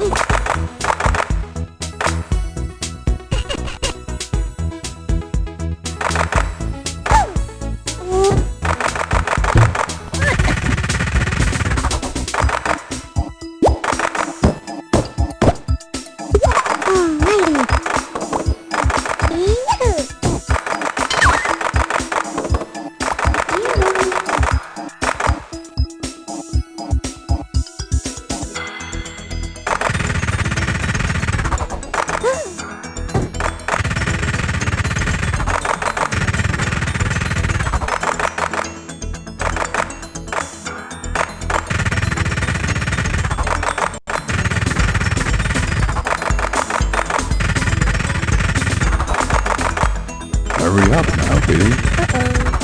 Woo! Hurry up now, baby. Uh-oh.